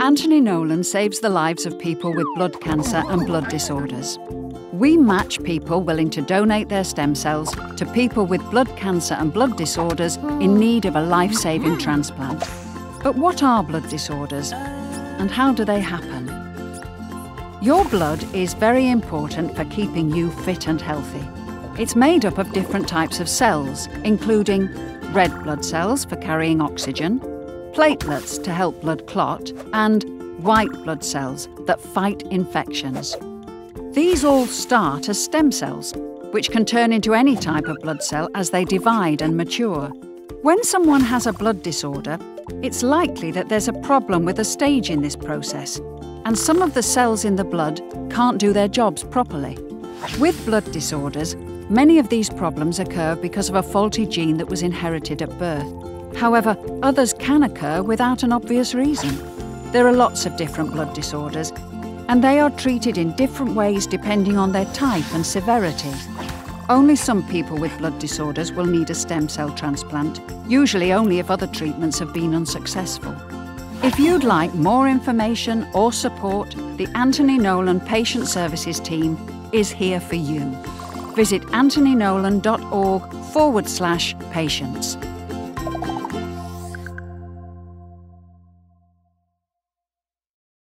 Anthony Nolan saves the lives of people with blood cancer and blood disorders. We match people willing to donate their stem cells to people with blood cancer and blood disorders in need of a life saving transplant. But what are blood disorders and how do they happen? Your blood is very important for keeping you fit and healthy. It's made up of different types of cells, including red blood cells for carrying oxygen, platelets to help blood clot, and white blood cells that fight infections. These all start as stem cells, which can turn into any type of blood cell as they divide and mature. When someone has a blood disorder, it's likely that there's a problem with a stage in this process, and some of the cells in the blood can't do their jobs properly. With blood disorders, many of these problems occur because of a faulty gene that was inherited at birth. However, others can occur without an obvious reason. There are lots of different blood disorders, and they are treated in different ways depending on their type and severity. Only some people with blood disorders will need a stem cell transplant, usually only if other treatments have been unsuccessful. If you'd like more information or support, the Anthony Nolan Patient Services team is here for you. Visit anthonynolan.org forward slash patients.